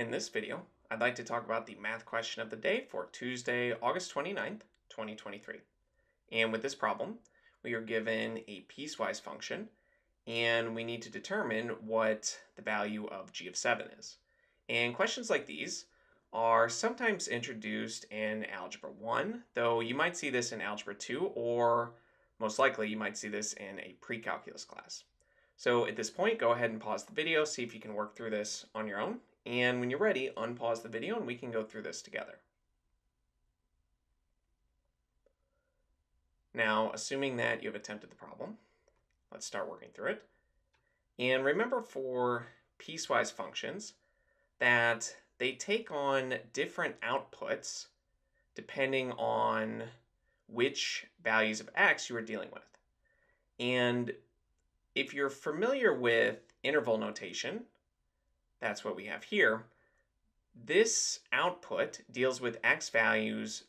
In this video, I'd like to talk about the math question of the day for Tuesday, August 29th, 2023. And with this problem, we are given a piecewise function, and we need to determine what the value of g of 7 is. And questions like these are sometimes introduced in Algebra 1, though you might see this in Algebra 2, or most likely you might see this in a pre-calculus class. So at this point, go ahead and pause the video, see if you can work through this on your own, and when you're ready, unpause the video and we can go through this together. Now, assuming that you have attempted the problem, let's start working through it. And remember for piecewise functions that they take on different outputs depending on which values of x you are dealing with. And if you're familiar with interval notation, that's what we have here. This output deals with x values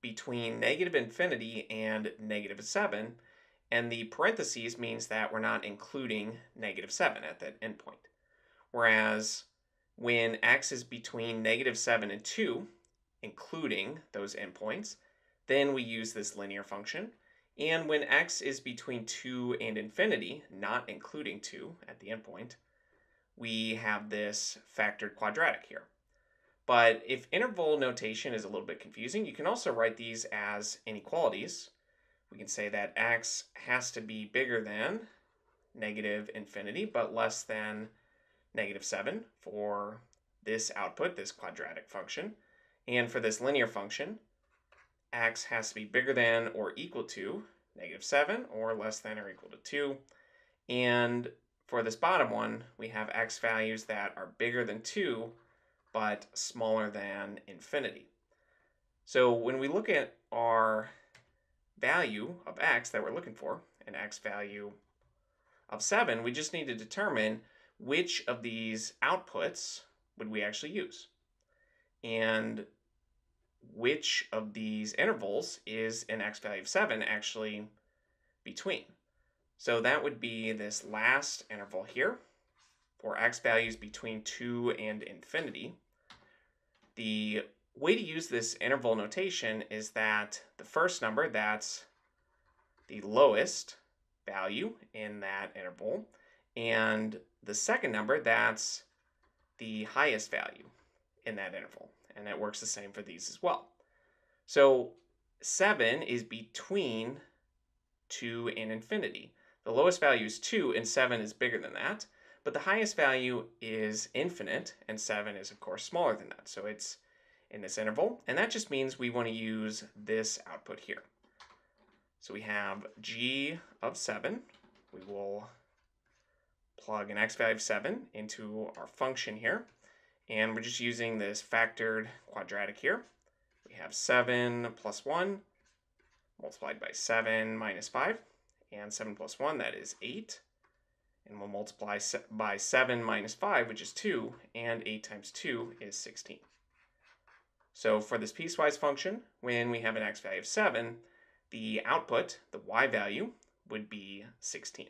between negative infinity and negative 7, and the parentheses means that we're not including negative 7 at that endpoint. Whereas when x is between negative 7 and 2, including those endpoints, then we use this linear function. And when x is between 2 and infinity, not including 2 at the endpoint, we have this factored quadratic here. But if interval notation is a little bit confusing, you can also write these as inequalities. We can say that x has to be bigger than negative infinity, but less than negative 7 for this output, this quadratic function. And for this linear function, x has to be bigger than or equal to negative 7 or less than or equal to 2. And for this bottom one, we have x values that are bigger than 2, but smaller than infinity. So when we look at our value of x that we're looking for, an x value of 7, we just need to determine which of these outputs would we actually use. And which of these intervals is an x value of 7 actually between. So that would be this last interval here for x values between 2 and infinity. The way to use this interval notation is that the first number, that's the lowest value in that interval, and the second number, that's the highest value in that interval. And that works the same for these as well. So 7 is between 2 and infinity. The lowest value is 2, and 7 is bigger than that. But the highest value is infinite, and 7 is, of course, smaller than that. So it's in this interval, and that just means we want to use this output here. So we have g of 7. We will plug an x value of 7 into our function here, and we're just using this factored quadratic here. We have 7 plus 1 multiplied by 7 minus 5 and 7 plus 1, that is 8. And we'll multiply by 7 minus 5, which is 2, and 8 times 2 is 16. So for this piecewise function, when we have an x value of 7, the output, the y value, would be 16.